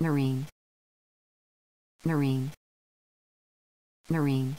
marine. Marine. Marine.